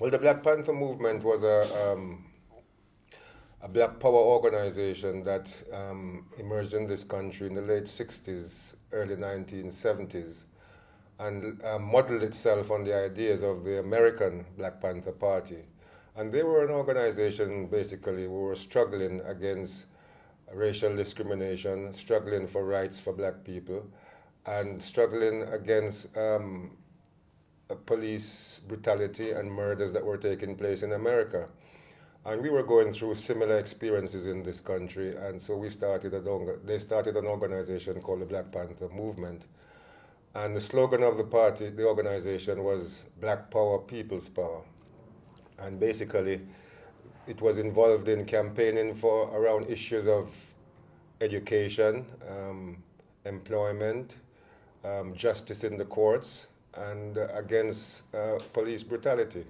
Well, the Black Panther movement was a, um, a black power organization that um, emerged in this country in the late 60s, early 1970s, and uh, modeled itself on the ideas of the American Black Panther Party. And they were an organization basically who were struggling against racial discrimination, struggling for rights for black people, and struggling against um, police brutality and murders that were taking place in America. And we were going through similar experiences in this country, and so we started a, they started an organization called the Black Panther Movement. And the slogan of the party, the organization was Black Power, People's Power. And basically, it was involved in campaigning for around issues of education, um, employment, um, justice in the courts, and against uh, police brutality.